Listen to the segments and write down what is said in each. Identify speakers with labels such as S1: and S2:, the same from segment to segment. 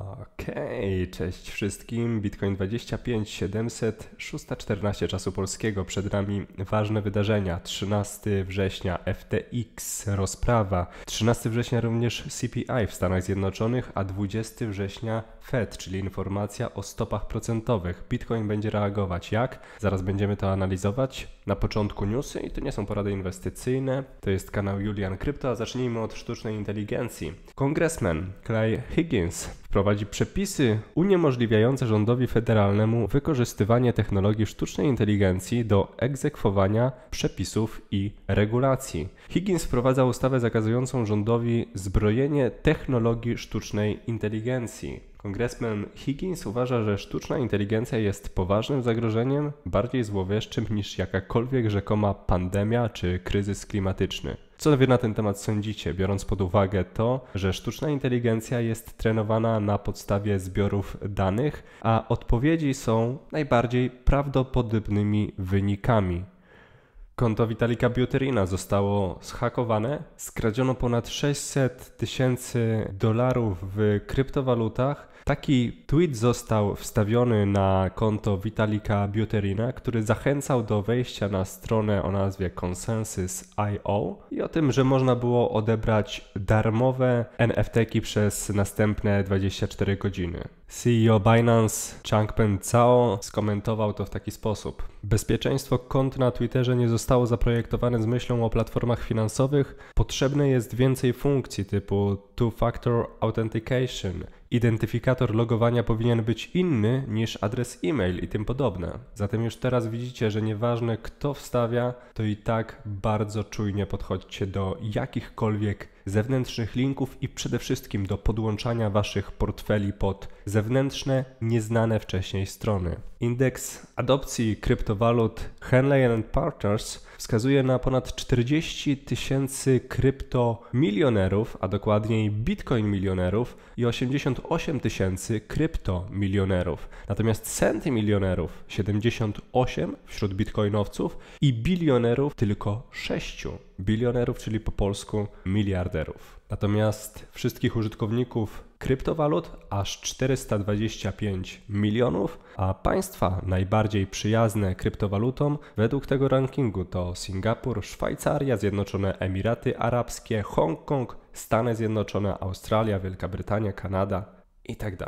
S1: uh, Okej, cześć wszystkim. Bitcoin 25 700, 6.14 czasu polskiego. Przed nami ważne wydarzenia. 13 września FTX, rozprawa. 13 września również CPI w Stanach Zjednoczonych, a 20 września Fed, czyli informacja o stopach procentowych. Bitcoin będzie reagować jak? Zaraz będziemy to analizować. Na początku newsy i to nie są porady inwestycyjne. To jest kanał Julian Krypto, a zacznijmy od sztucznej inteligencji. Kongresmen Clay Higgins wprowadzi przepisy uniemożliwiające rządowi federalnemu wykorzystywanie technologii sztucznej inteligencji do egzekwowania przepisów i regulacji. Higgins wprowadza ustawę zakazującą rządowi zbrojenie technologii sztucznej inteligencji. Kongresmen Higgins uważa, że sztuczna inteligencja jest poważnym zagrożeniem, bardziej złowieszczym niż jakakolwiek rzekoma pandemia czy kryzys klimatyczny. Co wy na ten temat sądzicie, biorąc pod uwagę to, że sztuczna inteligencja jest trenowana na podstawie zbiorów danych, a odpowiedzi są najbardziej prawdopodobnymi wynikami? Konto Witalika Buterina zostało zhakowane. Skradziono ponad 600 tysięcy dolarów w kryptowalutach. Taki tweet został wstawiony na konto Witalika Buterina, który zachęcał do wejścia na stronę o nazwie Consensus.io i o tym, że można było odebrać darmowe NFT-ki przez następne 24 godziny. CEO Binance Changpeng Zhao skomentował to w taki sposób. Bezpieczeństwo kont na Twitterze nie zostało zaprojektowane z myślą o platformach finansowych. Potrzebne jest więcej funkcji typu two-factor authentication. Identyfikator logowania powinien być inny niż adres e-mail i tym podobne. Zatem już teraz widzicie, że nieważne kto wstawia, to i tak bardzo czujnie podchodźcie do jakichkolwiek zewnętrznych linków i przede wszystkim do podłączania waszych portfeli pod zewnętrzne, nieznane wcześniej strony. Indeks adopcji kryptowalut Henley Partners wskazuje na ponad 40 tysięcy kryptomilionerów, a dokładniej bitcoin milionerów i 88 tysięcy kryptomilionerów. Natomiast centy milionerów 78 wśród bitcoinowców i bilionerów tylko 6 bilionerów, czyli po polsku miliarderów. Natomiast wszystkich użytkowników kryptowalut aż 425 milionów, a państwa najbardziej przyjazne kryptowalutom według tego rankingu to Singapur, Szwajcaria, Zjednoczone Emiraty Arabskie, Hongkong, Stany Zjednoczone, Australia, Wielka Brytania, Kanada itd.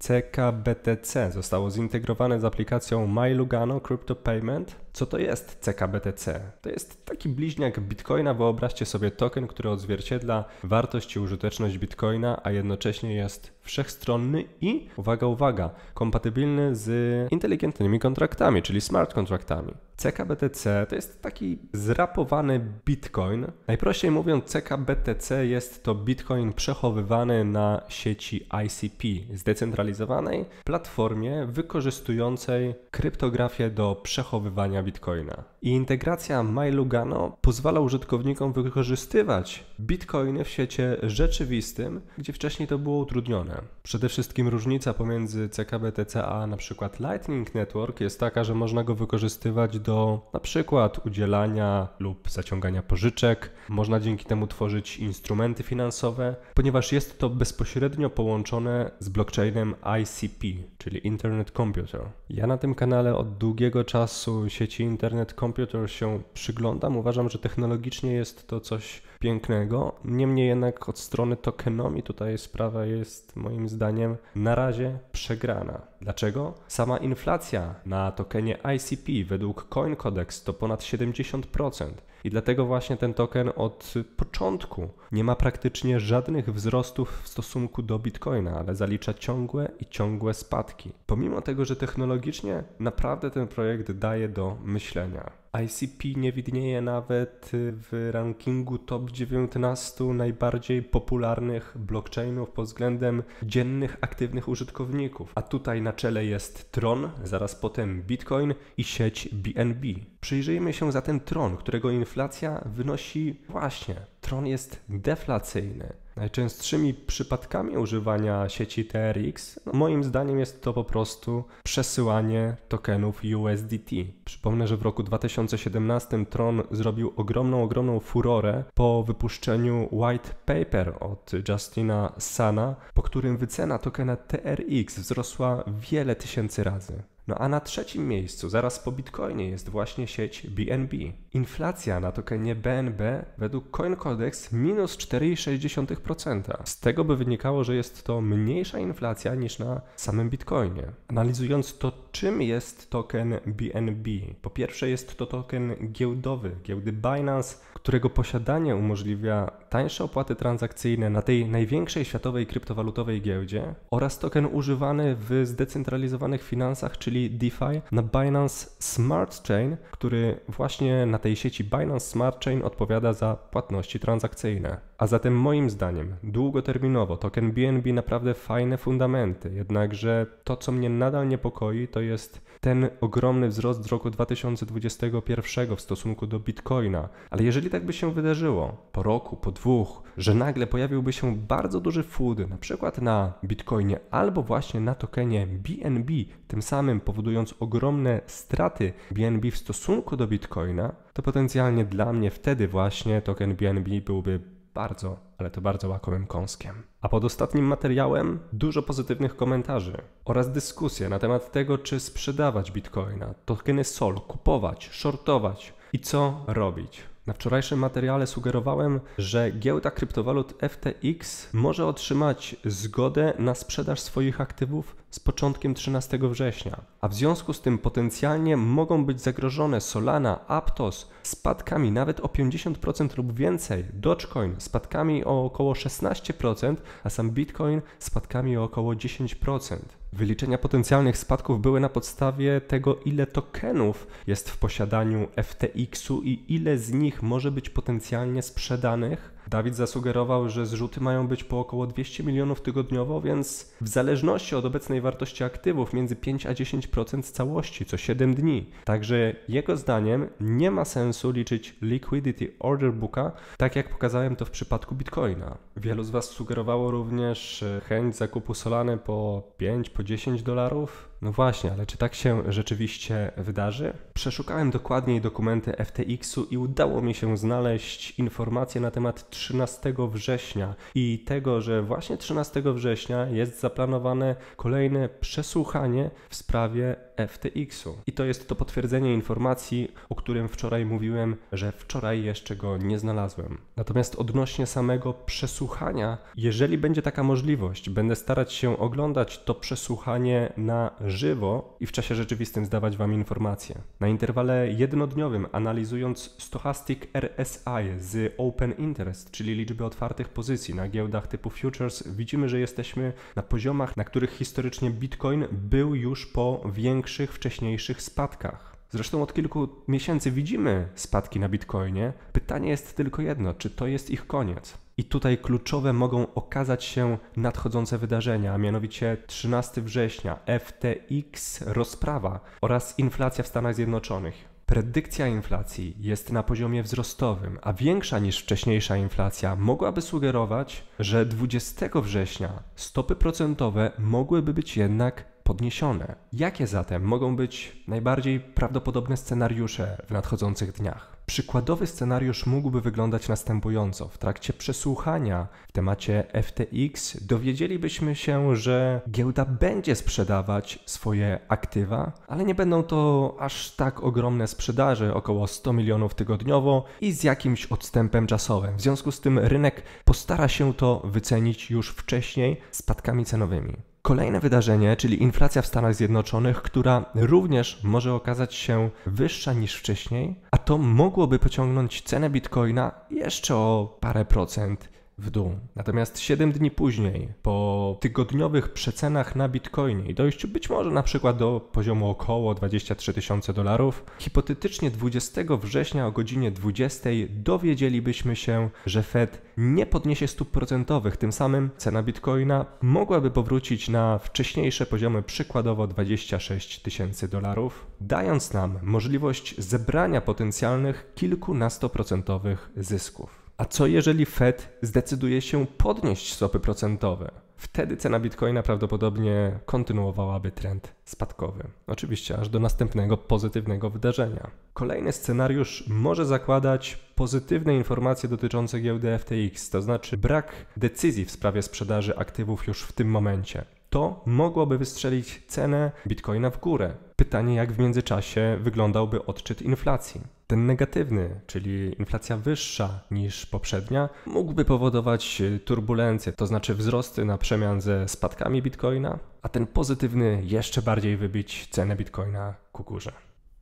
S1: CKBTC zostało zintegrowane z aplikacją MyLugano Crypto Payment. Co to jest CKBTC? To jest taki bliźniak Bitcoina. Wyobraźcie sobie token, który odzwierciedla wartość i użyteczność Bitcoina, a jednocześnie jest wszechstronny i, uwaga, uwaga, kompatybilny z inteligentnymi kontraktami, czyli smart kontraktami. CKBTC to jest taki zrapowany bitcoin. Najprościej mówiąc, CKBTC jest to bitcoin przechowywany na sieci ICP, zdecentralizowanej platformie wykorzystującej kryptografię do przechowywania bitcoina. I integracja MyLugano pozwala użytkownikom wykorzystywać bitcoiny w świecie rzeczywistym, gdzie wcześniej to było utrudnione. Przede wszystkim różnica pomiędzy CKBTC a na przykład Lightning Network jest taka, że można go wykorzystywać do na przykład udzielania lub zaciągania pożyczek. Można dzięki temu tworzyć instrumenty finansowe, ponieważ jest to bezpośrednio połączone z blockchainem ICP, czyli Internet Computer. Ja na tym kanale od długiego czasu sieci Internet Computer się przyglądam. Uważam, że technologicznie jest to coś pięknego. Niemniej jednak od strony tokenomii tutaj sprawa jest moim zdaniem na razie przegrana. Dlaczego? Sama inflacja na tokenie ICP według CoinCodex to ponad 70%. I dlatego właśnie ten token od początku nie ma praktycznie żadnych wzrostów w stosunku do Bitcoina, ale zalicza ciągłe i ciągłe spadki. Pomimo tego, że technologicznie naprawdę ten projekt daje do myślenia. ICP nie widnieje nawet w rankingu top 19 najbardziej popularnych blockchainów pod względem dziennych aktywnych użytkowników. A tutaj na czele jest Tron, zaraz potem Bitcoin i sieć BNB. Przyjrzyjmy się zatem Tron, którego inflacja wynosi właśnie, Tron jest deflacyjny. Najczęstszymi przypadkami używania sieci TRX, no moim zdaniem jest to po prostu przesyłanie tokenów USDT. Przypomnę, że w roku 2017 Tron zrobił ogromną, ogromną furorę po wypuszczeniu white paper od Justina Sana, po którym wycena tokena TRX wzrosła wiele tysięcy razy. No a na trzecim miejscu, zaraz po Bitcoinie, jest właśnie sieć BNB. Inflacja na tokenie BNB według CoinCodex minus 4,6%. Z tego by wynikało, że jest to mniejsza inflacja niż na samym Bitcoinie. Analizując to, czym jest token BNB. Po pierwsze jest to token giełdowy, giełdy Binance, którego posiadanie umożliwia tańsze opłaty transakcyjne na tej największej światowej kryptowalutowej giełdzie oraz token używany w zdecentralizowanych finansach, czyli DeFi, na Binance Smart Chain, który właśnie na tej sieci Binance Smart Chain odpowiada za płatności transakcyjne. A zatem moim zdaniem długoterminowo token BNB naprawdę fajne fundamenty, jednakże to co mnie nadal niepokoi to jest ten ogromny wzrost z roku 2021 w stosunku do Bitcoina. Ale jeżeli tak by się wydarzyło po roku, po dwóch, że nagle pojawiłby się bardzo duży food, na przykład na Bitcoinie albo właśnie na tokenie BNB, tym samym powodując ogromne straty BNB w stosunku do Bitcoina, to potencjalnie dla mnie wtedy właśnie token BNB byłby bardzo, ale to bardzo łakomym kąskiem. A pod ostatnim materiałem dużo pozytywnych komentarzy oraz dyskusje na temat tego, czy sprzedawać bitcoina, tokeny SOL, kupować, shortować i co robić. Na wczorajszym materiale sugerowałem, że giełda kryptowalut FTX może otrzymać zgodę na sprzedaż swoich aktywów z początkiem 13 września, a w związku z tym potencjalnie mogą być zagrożone Solana, Aptos spadkami nawet o 50% lub więcej, Dogecoin spadkami o około 16%, a sam Bitcoin spadkami o około 10%. Wyliczenia potencjalnych spadków były na podstawie tego, ile tokenów jest w posiadaniu FTX-u i ile z nich może być potencjalnie sprzedanych Dawid zasugerował, że zrzuty mają być po około 200 milionów tygodniowo, więc w zależności od obecnej wartości aktywów między 5 a 10% z całości co 7 dni. Także jego zdaniem nie ma sensu liczyć liquidity order booka, tak jak pokazałem to w przypadku Bitcoina. Wielu z Was sugerowało również chęć zakupu Solany po 5, po 10 dolarów. No właśnie, ale czy tak się rzeczywiście wydarzy? Przeszukałem dokładniej dokumenty FTX-u i udało mi się znaleźć informacje na temat 13 września i tego, że właśnie 13 września jest zaplanowane kolejne przesłuchanie w sprawie FTX-u. I to jest to potwierdzenie informacji, o którym wczoraj mówiłem, że wczoraj jeszcze go nie znalazłem. Natomiast odnośnie samego przesłuchania, jeżeli będzie taka możliwość, będę starać się oglądać to przesłuchanie na żywo i w czasie rzeczywistym zdawać Wam informacje. Na interwale jednodniowym, analizując Stochastic RSI z Open Interest, czyli liczby otwartych pozycji na giełdach typu futures, widzimy, że jesteśmy na poziomach, na których historycznie Bitcoin był już po większych wcześniejszych spadkach. Zresztą od kilku miesięcy widzimy spadki na Bitcoinie. Pytanie jest tylko jedno: czy to jest ich koniec? I tutaj kluczowe mogą okazać się nadchodzące wydarzenia, a mianowicie 13 września, FTX rozprawa oraz inflacja w Stanach Zjednoczonych. Predykcja inflacji jest na poziomie wzrostowym, a większa niż wcześniejsza inflacja mogłaby sugerować, że 20 września stopy procentowe mogłyby być jednak podniesione. Jakie zatem mogą być najbardziej prawdopodobne scenariusze w nadchodzących dniach? Przykładowy scenariusz mógłby wyglądać następująco. W trakcie przesłuchania w temacie FTX dowiedzielibyśmy się, że giełda będzie sprzedawać swoje aktywa, ale nie będą to aż tak ogromne sprzedaże, około 100 milionów tygodniowo i z jakimś odstępem czasowym. W związku z tym rynek postara się to wycenić już wcześniej spadkami cenowymi. Kolejne wydarzenie, czyli inflacja w Stanach Zjednoczonych, która również może okazać się wyższa niż wcześniej, a to mogłoby pociągnąć cenę bitcoina jeszcze o parę procent w dół. Natomiast 7 dni później, po tygodniowych przecenach na bitcoinie i dojściu być może na przykład do poziomu około 23 tysiące dolarów, hipotetycznie 20 września o godzinie 20 dowiedzielibyśmy się, że Fed nie podniesie stóp procentowych. Tym samym cena bitcoina mogłaby powrócić na wcześniejsze poziomy, przykładowo 26 tysięcy dolarów, dając nam możliwość zebrania potencjalnych kilkunastoprocentowych zysków. A co jeżeli Fed zdecyduje się podnieść stopy procentowe? Wtedy cena bitcoina prawdopodobnie kontynuowałaby trend spadkowy. Oczywiście aż do następnego pozytywnego wydarzenia. Kolejny scenariusz może zakładać pozytywne informacje dotyczące giełdy FTX, to znaczy brak decyzji w sprawie sprzedaży aktywów już w tym momencie to mogłoby wystrzelić cenę bitcoina w górę. Pytanie, jak w międzyczasie wyglądałby odczyt inflacji. Ten negatywny, czyli inflacja wyższa niż poprzednia, mógłby powodować turbulencje, to znaczy wzrosty na przemian ze spadkami bitcoina, a ten pozytywny jeszcze bardziej wybić cenę bitcoina ku górze.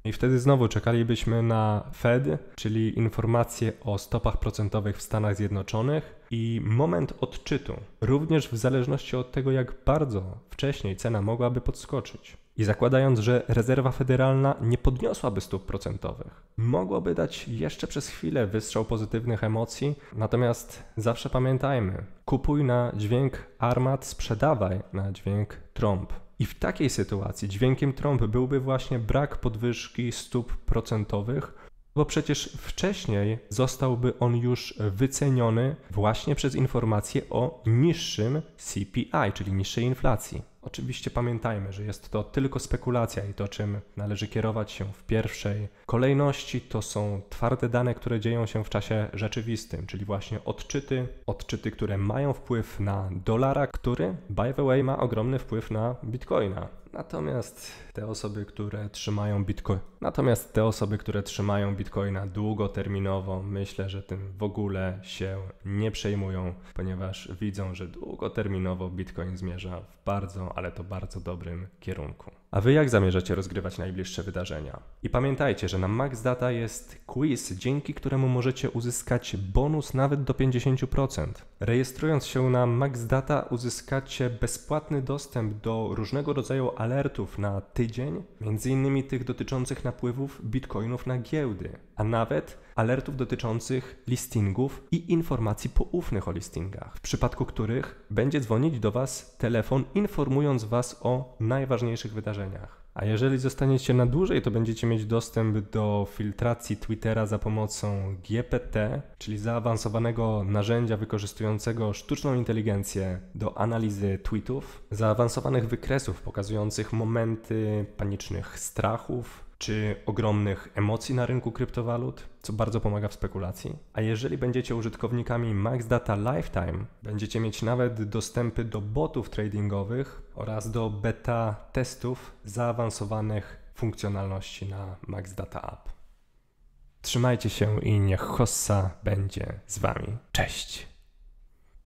S1: I wtedy znowu czekalibyśmy na Fed, czyli informacje o stopach procentowych w Stanach Zjednoczonych i moment odczytu, również w zależności od tego, jak bardzo wcześniej cena mogłaby podskoczyć. I zakładając, że rezerwa federalna nie podniosłaby stóp procentowych, mogłoby dać jeszcze przez chwilę wystrzał pozytywnych emocji, natomiast zawsze pamiętajmy, kupuj na dźwięk armat, sprzedawaj na dźwięk trąb. I w takiej sytuacji dźwiękiem trąb byłby właśnie brak podwyżki stóp procentowych, bo przecież wcześniej zostałby on już wyceniony właśnie przez informację o niższym CPI, czyli niższej inflacji. Oczywiście pamiętajmy, że jest to tylko spekulacja i to, czym należy kierować się w pierwszej kolejności, to są twarde dane, które dzieją się w czasie rzeczywistym, czyli właśnie odczyty, odczyty, które mają wpływ na dolara, który, by the way, ma ogromny wpływ na bitcoina. Natomiast te osoby, które trzymają Bitcoin, natomiast te osoby, które trzymają Bitcoina długoterminowo, myślę, że tym w ogóle się nie przejmują, ponieważ widzą, że długoterminowo Bitcoin zmierza w bardzo, ale to bardzo dobrym kierunku. A wy jak zamierzacie rozgrywać najbliższe wydarzenia? I pamiętajcie, że na Max Data jest quiz, dzięki któremu możecie uzyskać bonus nawet do 50%. Rejestrując się na Max Data uzyskacie bezpłatny dostęp do różnego rodzaju alertów na tydzień, między innymi tych dotyczących napływów bitcoinów na giełdy, a nawet alertów dotyczących listingów i informacji poufnych o listingach, w przypadku których będzie dzwonić do Was telefon informując Was o najważniejszych wydarzeniach. A jeżeli zostaniecie na dłużej, to będziecie mieć dostęp do filtracji Twittera za pomocą GPT, czyli zaawansowanego narzędzia wykorzystującego sztuczną inteligencję do analizy tweetów, zaawansowanych wykresów pokazujących momenty panicznych strachów, czy ogromnych emocji na rynku kryptowalut, co bardzo pomaga w spekulacji. A jeżeli będziecie użytkownikami Max Data Lifetime, będziecie mieć nawet dostępy do botów tradingowych oraz do beta testów zaawansowanych funkcjonalności na Max Data App. Trzymajcie się i niech Hossa będzie z Wami. Cześć!